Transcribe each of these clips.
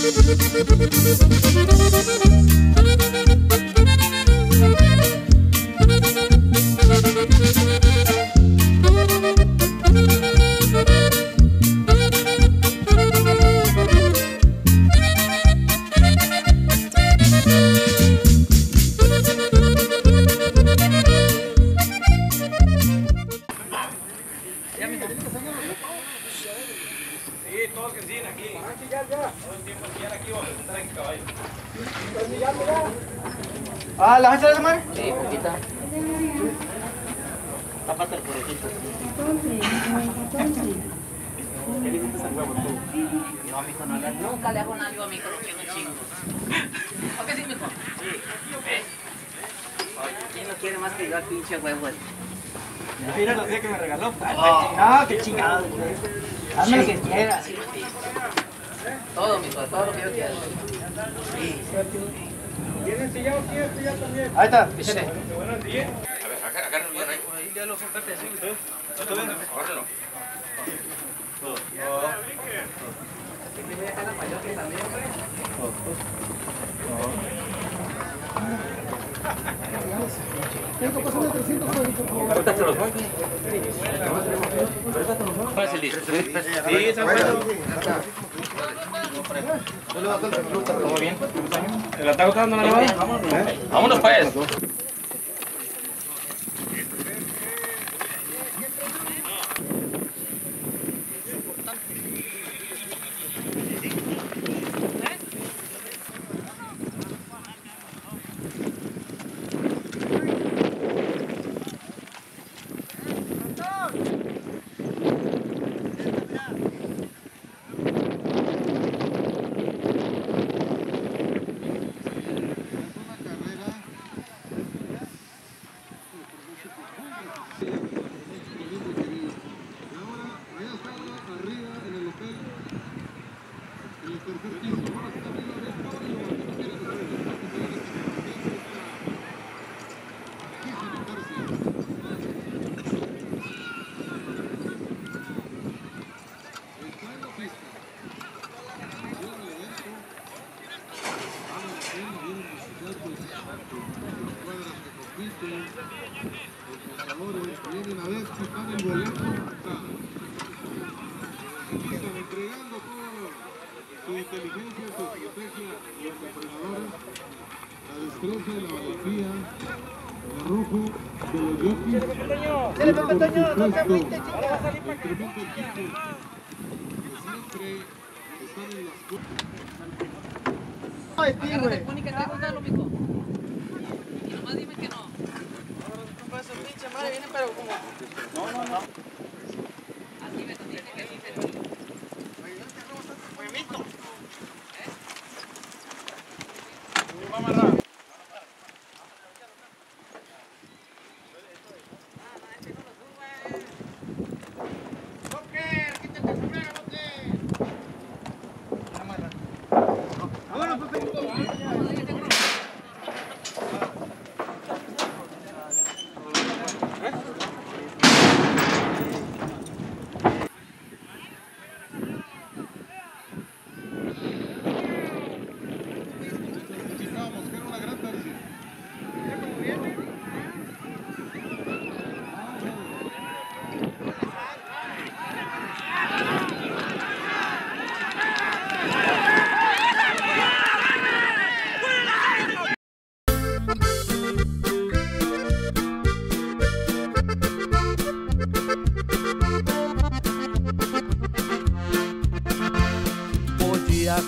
Música Ah, ¿la vas a echar madre? Sí, poquita. No, mijo, no le, nunca le hago nada yo a mi hijo, lo quiero chingo. ¿O qué sí, mijo? ¿Eh? ¿Quién no quiere más que yo al pinche huevo? Mira los días que me regaló. Ah, qué chingado. Hazme lo que quieras. Sí, sí. Todo, mijo, todo lo que yo quiera. Sí. Ahí está. Fíjate. Agárrenlo bien ahí. Agárrenlo. Ahorita te los doy. Fácil, Sí, está bueno. ¿Todo bien? ¿La está gustando la lavada? Vámonos pues. Vienen a ver si están el boleto. Están entregando toda su inteligencia, su estrategia, los entrenadores, la destreza la valentía, el arrojo de los jockeys. Dale, Pepe Toño, no te tremendo equipo que siempre están en las. Ay, sí, güey. Nomás dime que no. Su pinche madre viene, pero como. Así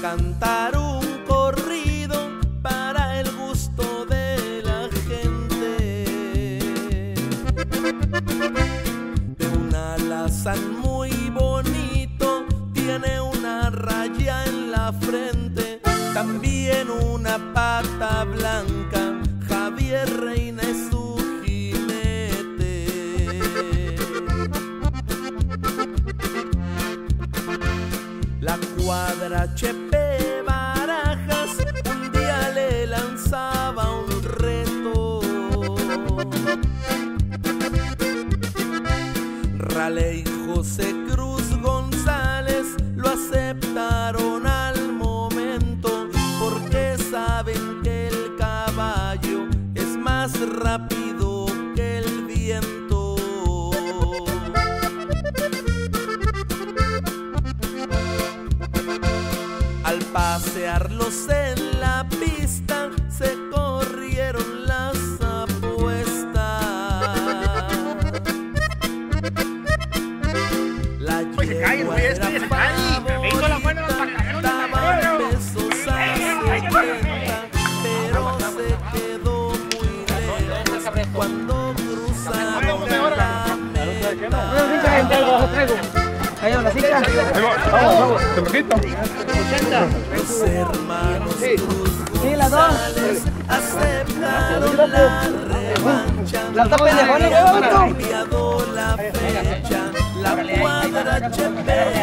cantar frente, también una pata blanca. Javier Reina es su jinete. La cuadra Chepe Barajas un día le lanzaba un reto. Raleigh José pasearlos en la pista se corrieron las apuestas. La yegua era favorita, daba a 70, pero se quedó muy lejos. Cuando cruzaron la meta. Ahí va la cinta. Los hermanos Cruz Sí, las dos. Aceptaron la revancha. La tú. cambiado la fecha. La cuadra Chepe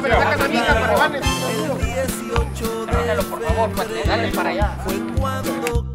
revancheada el 18 de pues, dale para allá. fue cuando